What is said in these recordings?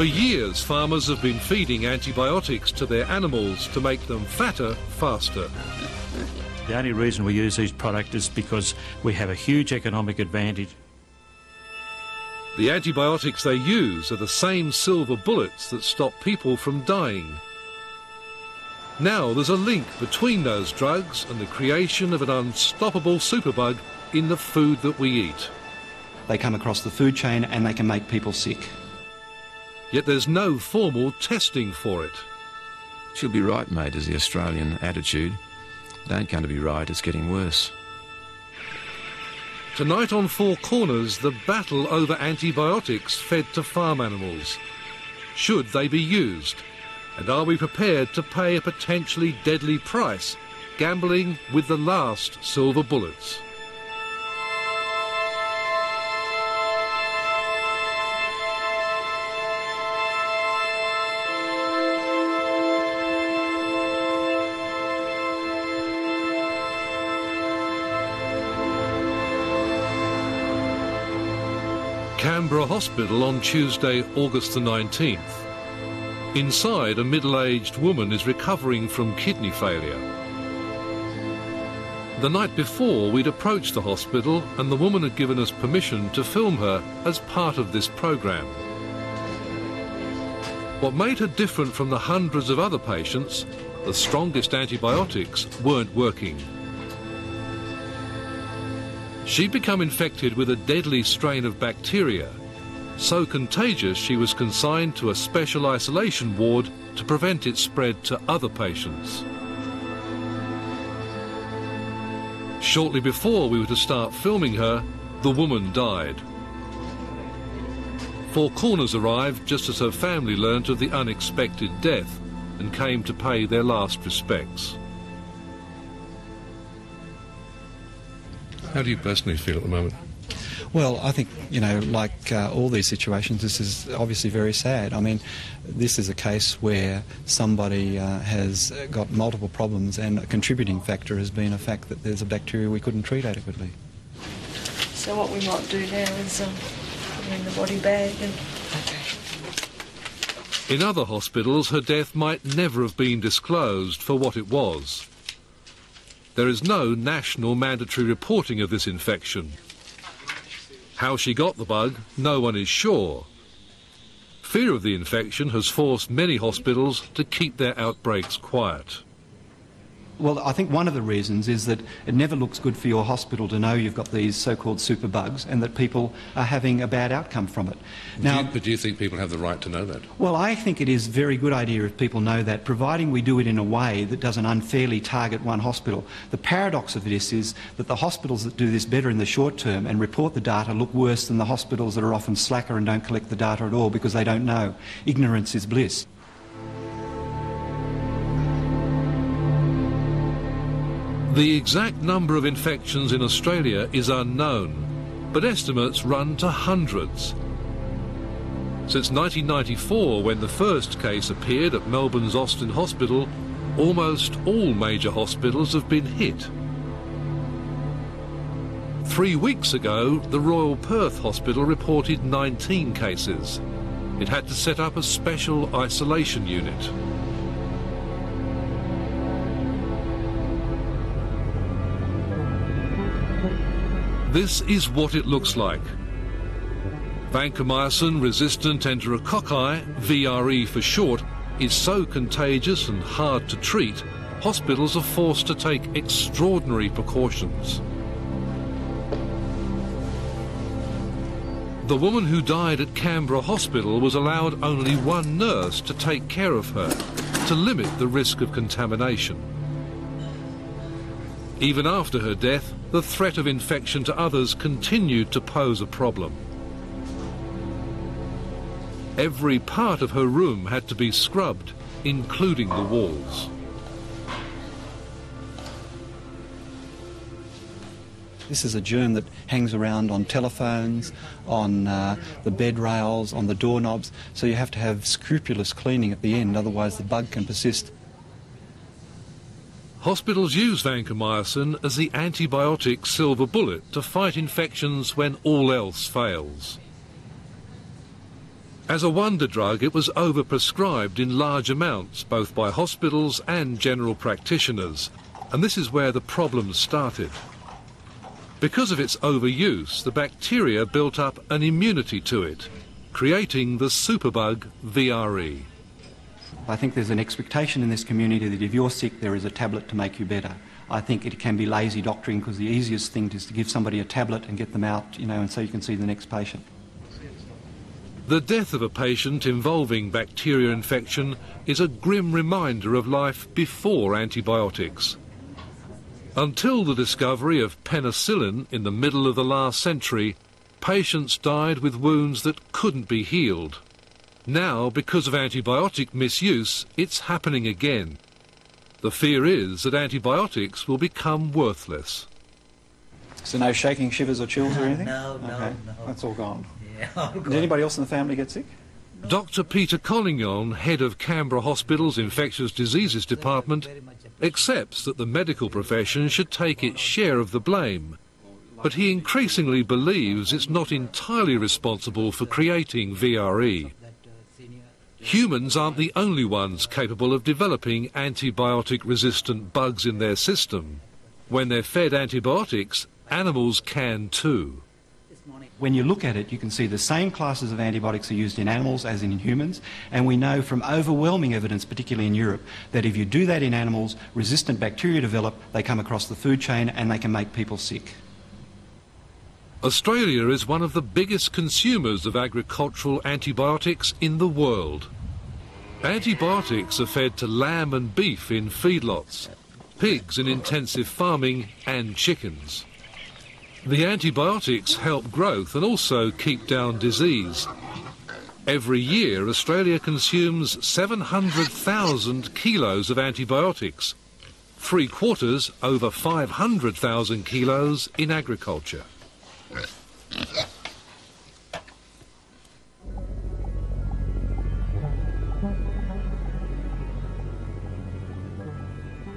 For years, farmers have been feeding antibiotics to their animals to make them fatter faster. The only reason we use these products is because we have a huge economic advantage. The antibiotics they use are the same silver bullets that stop people from dying. Now there's a link between those drugs and the creation of an unstoppable superbug in the food that we eat. They come across the food chain and they can make people sick. Yet there's no formal testing for it. She'll be right, mate, is the Australian attitude. Don't come to be right, it's getting worse. Tonight on Four Corners, the battle over antibiotics fed to farm animals. Should they be used? And are we prepared to pay a potentially deadly price, gambling with the last silver bullets? Canberra Hospital on Tuesday, August the 19th. Inside, a middle-aged woman is recovering from kidney failure. The night before, we'd approached the hospital and the woman had given us permission to film her as part of this program. What made her different from the hundreds of other patients, the strongest antibiotics weren't working. She'd become infected with a deadly strain of bacteria, so contagious she was consigned to a special isolation ward to prevent its spread to other patients. Shortly before we were to start filming her, the woman died. Four Corners arrived just as her family learnt of the unexpected death and came to pay their last respects. How do you personally feel at the moment? Well, I think, you know, like uh, all these situations, this is obviously very sad. I mean, this is a case where somebody uh, has got multiple problems and a contributing factor has been a fact that there's a bacteria we couldn't treat adequately. So what we might do now is um, put her in the body bag and... In other hospitals, her death might never have been disclosed for what it was. There is no national mandatory reporting of this infection. How she got the bug, no one is sure. Fear of the infection has forced many hospitals to keep their outbreaks quiet. Well, I think one of the reasons is that it never looks good for your hospital to know you've got these so-called superbugs and that people are having a bad outcome from it. Now, do you, but do you think people have the right to know that? Well, I think it is a very good idea if people know that, providing we do it in a way that doesn't unfairly target one hospital. The paradox of this is that the hospitals that do this better in the short term and report the data look worse than the hospitals that are often slacker and don't collect the data at all because they don't know. Ignorance is bliss. The exact number of infections in Australia is unknown, but estimates run to hundreds. Since 1994, when the first case appeared at Melbourne's Austin Hospital, almost all major hospitals have been hit. Three weeks ago, the Royal Perth Hospital reported 19 cases. It had to set up a special isolation unit. This is what it looks like. Vancomycin resistant enterococci, VRE for short, is so contagious and hard to treat, hospitals are forced to take extraordinary precautions. The woman who died at Canberra Hospital was allowed only one nurse to take care of her, to limit the risk of contamination. Even after her death, the threat of infection to others continued to pose a problem. Every part of her room had to be scrubbed, including the walls. This is a germ that hangs around on telephones, on uh, the bed rails, on the doorknobs, so you have to have scrupulous cleaning at the end, otherwise the bug can persist. Hospitals use vancomycin as the antibiotic silver bullet to fight infections when all else fails. As a wonder drug, it was overprescribed in large amounts, both by hospitals and general practitioners, and this is where the problems started. Because of its overuse, the bacteria built up an immunity to it, creating the superbug VRE. I think there's an expectation in this community that if you're sick, there is a tablet to make you better. I think it can be lazy doctoring because the easiest thing is to give somebody a tablet and get them out, you know, and so you can see the next patient. The death of a patient involving bacteria infection is a grim reminder of life before antibiotics. Until the discovery of penicillin in the middle of the last century, patients died with wounds that couldn't be healed. Now, because of antibiotic misuse, it's happening again. The fear is that antibiotics will become worthless. So no shaking, shivers or chills or anything? No, no, okay. no. That's all gone. Yeah, oh, Did anybody else in the family get sick? Dr. Peter Collignon, head of Canberra Hospital's Infectious Diseases Department, accepts that the medical profession should take its share of the blame, but he increasingly believes it's not entirely responsible for creating VRE. Humans aren't the only ones capable of developing antibiotic resistant bugs in their system. When they're fed antibiotics, animals can too. When you look at it, you can see the same classes of antibiotics are used in animals as in humans, and we know from overwhelming evidence, particularly in Europe, that if you do that in animals, resistant bacteria develop, they come across the food chain, and they can make people sick. Australia is one of the biggest consumers of agricultural antibiotics in the world. Antibiotics are fed to lamb and beef in feedlots, pigs in intensive farming, and chickens. The antibiotics help growth and also keep down disease. Every year, Australia consumes 700,000 kilos of antibiotics, three quarters over 500,000 kilos in agriculture.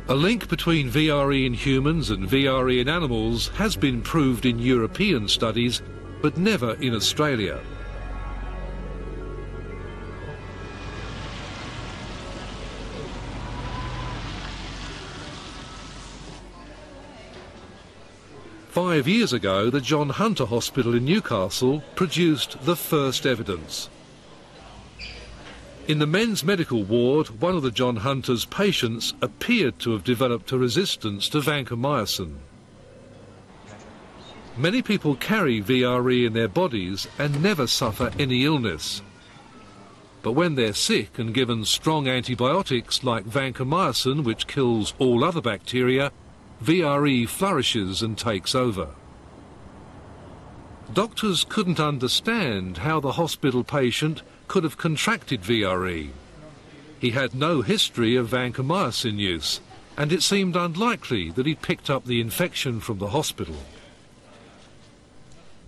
A link between VRE in humans and VRE in animals has been proved in European studies, but never in Australia. Five years ago, the John Hunter Hospital in Newcastle produced the first evidence. In the men's medical ward, one of the John Hunter's patients appeared to have developed a resistance to vancomycin. Many people carry VRE in their bodies and never suffer any illness. But when they're sick and given strong antibiotics like vancomycin, which kills all other bacteria, VRE flourishes and takes over. Doctors couldn't understand how the hospital patient could have contracted VRE. He had no history of vancomycin use, and it seemed unlikely that he'd picked up the infection from the hospital.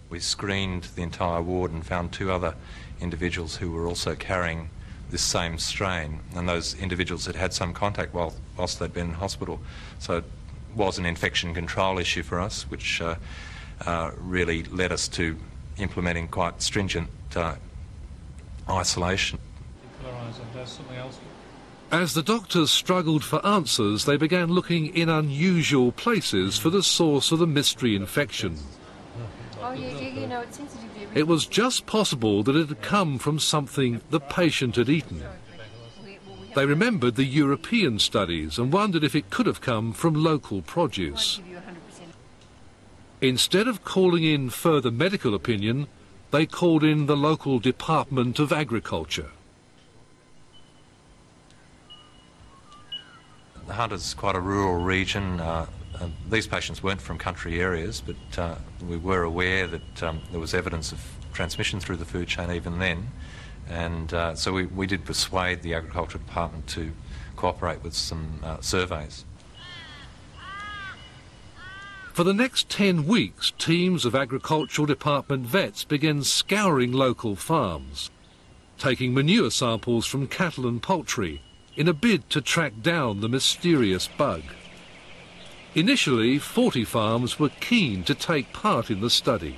We screened the entire ward and found two other individuals who were also carrying this same strain, and those individuals had had some contact while, whilst they'd been in hospital. So was an infection control issue for us, which uh, uh, really led us to implementing quite stringent uh, isolation. As the doctors struggled for answers, they began looking in unusual places for the source of the mystery infection. Oh, yeah, yeah, you know, it's sensitive to everything. It was just possible that it had come from something the patient had eaten. They remembered the European studies and wondered if it could have come from local produce. Give you 100%. Instead of calling in further medical opinion, they called in the local Department of Agriculture. The Hunter's quite a rural region. Uh, uh, these patients weren't from country areas, but uh, we were aware that um, there was evidence of transmission through the food chain even then. And uh, so we, we did persuade the Agriculture Department to cooperate with some uh, surveys. For the next 10 weeks, teams of Agricultural Department vets began scouring local farms, taking manure samples from cattle and poultry in a bid to track down the mysterious bug. Initially, 40 farms were keen to take part in the study.